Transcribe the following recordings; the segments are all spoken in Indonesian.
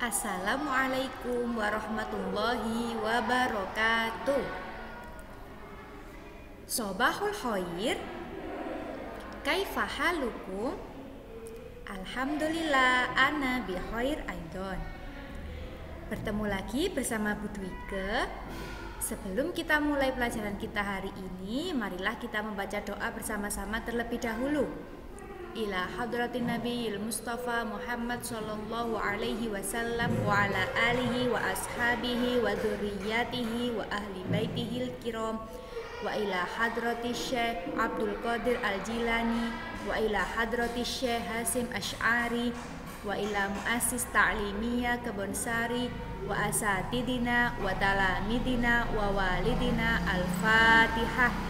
Assalamualaikum warahmatullahi wabarakatuh. Sobahul khair Kaifa halukum? Alhamdulillah ana bi khair aidon Bertemu lagi bersama Bu Dwike Sebelum kita mulai pelajaran kita hari ini Marilah kita membaca doa bersama-sama terlebih dahulu إلى حضرة النبي المصطفى محمد صلى الله عليه وسلم وعلى آله وأصحابه وذرياته وأهل بيته الكرام وإلى حضرة الشيخ عبد القادر الجيلاني وإلى حضرة الشيخ هاسم أشعري وإلى مؤسس تعليمية كبنساري وأساتذتنا وتلاميذنا ووالدنا الفاتحة.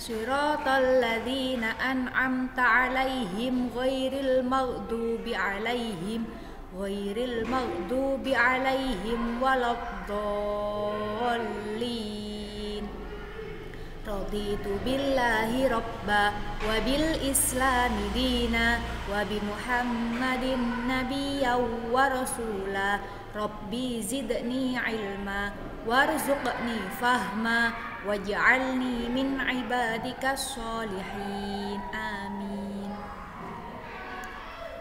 صراط الذين أنعمت عليهم غير المغضوب عليهم غير المغضوب عليهم ولا الضالين. رضيت بالله ربا وبالإسلام دينا وبمحمد نبيا ورسولا. Rabbi zidni ilma warzuqni fahma waj'alni min ibadika sholihin amin.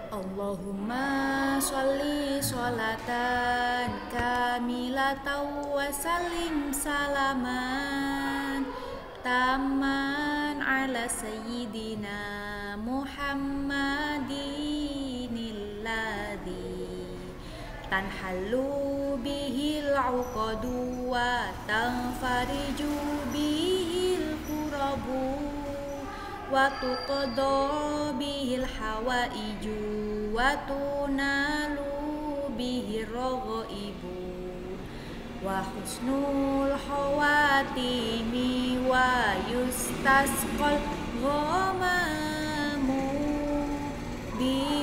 Allahumma sholli sholatan kamilatan wa salaman taman ala sayyidina Muhammadin tanhalu bihil uqadu wa tanfariju wa tuqadha bihil hawaiju wa tunalu bihi raghaibu wa husnul hawatimi wa yustasqal ghamamu biwajhil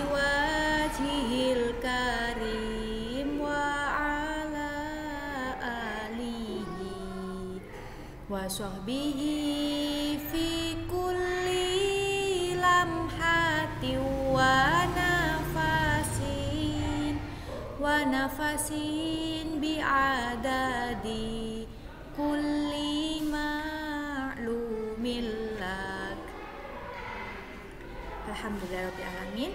wa sahbihi nafasin bi'adadi kulli ma'lumillak Alhamdulillahirrahmanirrahim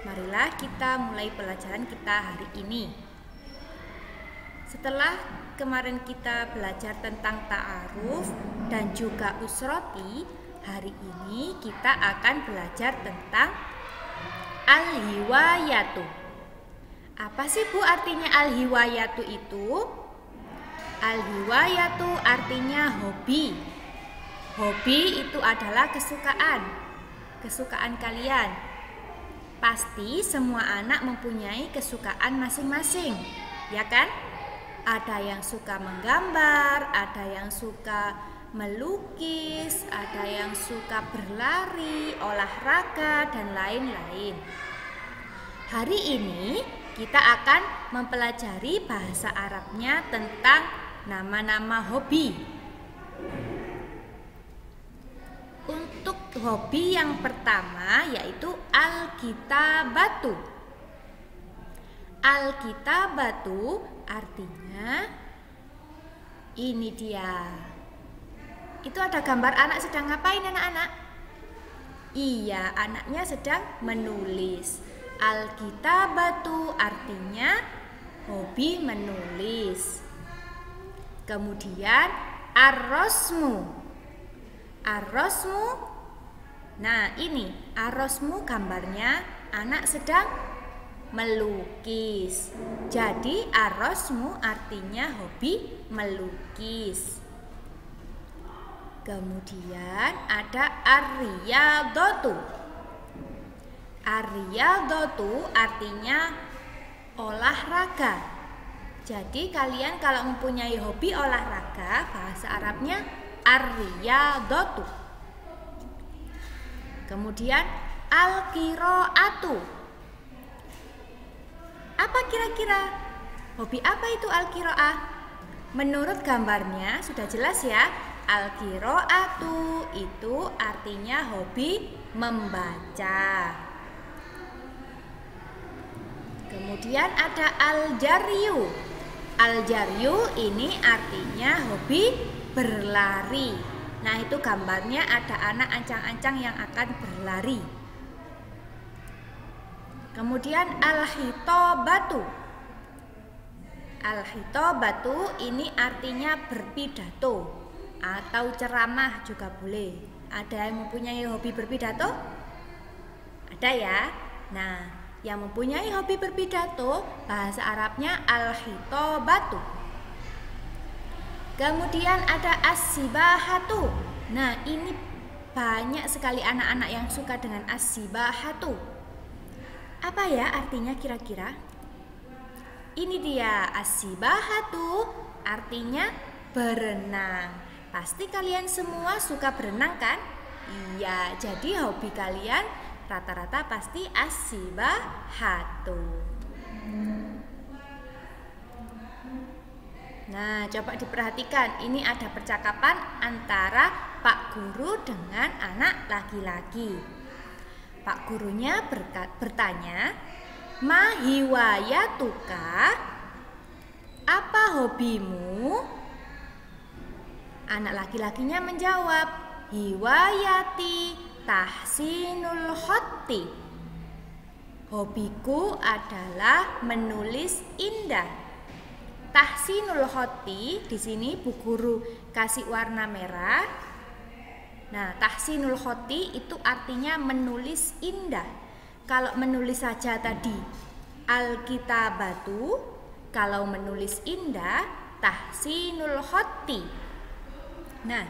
Marilah kita mulai pelajaran kita hari ini. Setelah kemarin kita belajar tentang ta'aruf dan juga usroti Hari ini kita akan belajar tentang al-hiwayatu apa sih Bu artinya al-hiwayatu itu? Al-hiwayatu artinya hobi. Hobi itu adalah kesukaan. Kesukaan kalian. Pasti semua anak mempunyai kesukaan masing-masing, ya kan? Ada yang suka menggambar, ada yang suka melukis, ada yang suka berlari, olahraga, dan lain-lain. Hari ini kita akan mempelajari bahasa Arabnya tentang nama-nama hobi. Untuk hobi yang pertama yaitu Alkitabatu. Alkitabatu artinya ini dia. Itu ada gambar anak sedang ngapain anak-anak? Iya, anaknya sedang menulis. Alkitabatu artinya hobi menulis. Kemudian arrosmu. Arrosmu. Nah, ini arrosmu gambarnya anak sedang melukis. Jadi arrosmu artinya hobi melukis. Kemudian ada Aryadotu. Aryadotu artinya olahraga. Jadi kalian kalau mempunyai hobi olahraga bahasa Arabnya ar-riyadatu. Kemudian al-qiraatu. Apa kira-kira hobi apa itu al-qiraah? Menurut gambarnya sudah jelas ya, al-qiraatu itu artinya hobi membaca. Kemudian ada al-jaryu. Al-jaryu ini artinya hobi berlari. Nah, itu gambarnya ada anak ancang-ancang yang akan berlari. Kemudian al-hitobatu. Al-hitobatu ini artinya berpidato atau ceramah juga boleh. Ada yang mempunyai hobi berpidato? Ada ya? Nah, yang mempunyai hobi berpidato, bahasa Arabnya al-hitobatu. Kemudian ada as-sibahatu. Nah, ini banyak sekali anak-anak yang suka dengan as-sibahatu. Apa ya artinya kira-kira? Ini dia as-sibahatu, artinya berenang. Pasti kalian semua suka berenang kan? Iya, jadi hobi kalian rata-rata pasti asibahatu. Nah, coba diperhatikan. Ini ada percakapan antara Pak Guru dengan anak laki-laki. Pak gurunya berkat, bertanya, "Mahiwayatuka? Apa hobimu?" Anak laki-lakinya menjawab, "Hiwayati tahsinul khotti Hobiku adalah menulis indah. Tahsinul khotti di sini Bu Guru kasih warna merah. Nah, tahsinul khotti itu artinya menulis indah. Kalau menulis saja tadi alkitabatu, kalau menulis indah tahsinul khotti. Nah,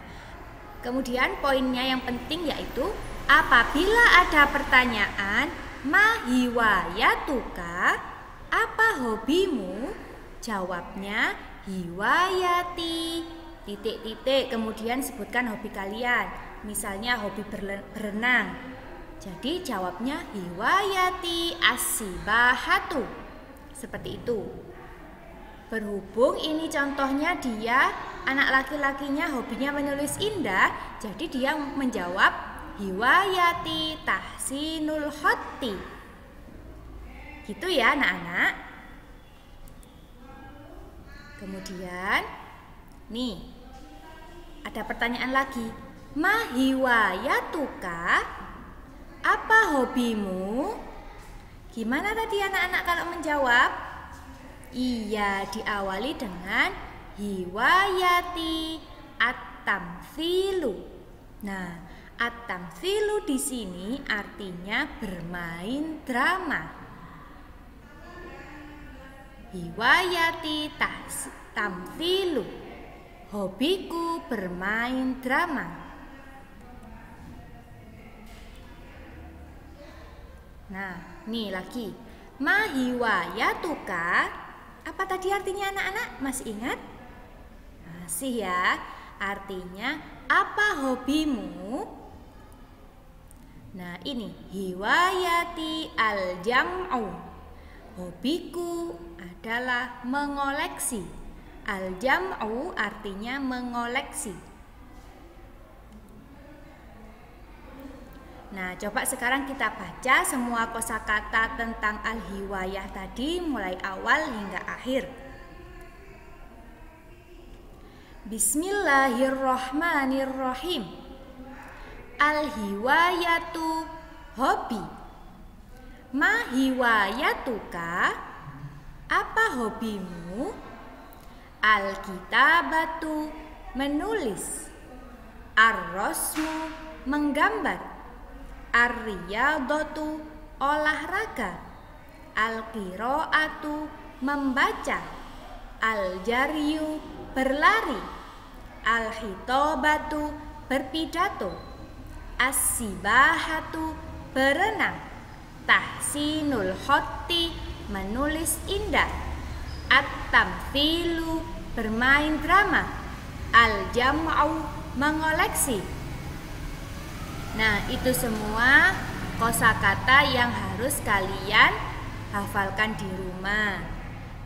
Kemudian poinnya yang penting yaitu apabila ada pertanyaan mahiwayatuka apa hobimu? Jawabnya hiwayati titik-titik kemudian sebutkan hobi kalian. Misalnya hobi berenang. Jadi jawabnya hiwayati asibahatu. Seperti itu. Berhubung ini contohnya dia anak laki-lakinya hobinya menulis indah, jadi dia menjawab hiwayati tahsinul khotti. Gitu ya anak-anak. Kemudian nih ada pertanyaan lagi. Mahiwayatuka? Apa hobimu? Gimana tadi anak-anak kalau menjawab? Iya, diawali dengan hiwayati at-tamthilu. Nah, at-tamthilu di sini artinya bermain drama. Hiwayati tamthilu. Hobiku bermain drama. Nah, nih lagi. Mahiwayatuka. Apa tadi artinya anak-anak? Masih ingat? Masih ya. Artinya apa hobimu? Nah, ini hiwayati al-jam'u. Hobiku adalah mengoleksi. Al-jam'u artinya mengoleksi. Nah, coba sekarang kita baca semua kosakata tentang al-hiwayah tadi mulai awal hingga akhir. Bismillahirrohmanirrohim Al-hiwayatu hobi. Ma hiwayatuka? Apa hobimu? Al-kitabatu menulis. Ar-rosmu menggambar Ar-riyadatu olahraga. Al-kiroatu membaca. Al-jaryu berlari. Al-hitobatu berpidato. As-sibahatu berenang. Tahsinul khotti menulis indah. At-tamthilu bermain drama. Al-jam'u mengoleksi. Nah, itu semua kosakata yang harus kalian hafalkan di rumah.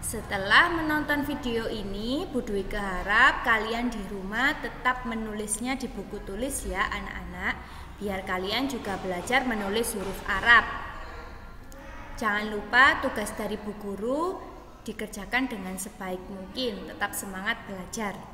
Setelah menonton video ini, Bu Dwi keharap kalian di rumah tetap menulisnya di buku tulis ya anak-anak, biar kalian juga belajar menulis huruf Arab. Jangan lupa tugas dari Bu Guru dikerjakan dengan sebaik mungkin, tetap semangat belajar.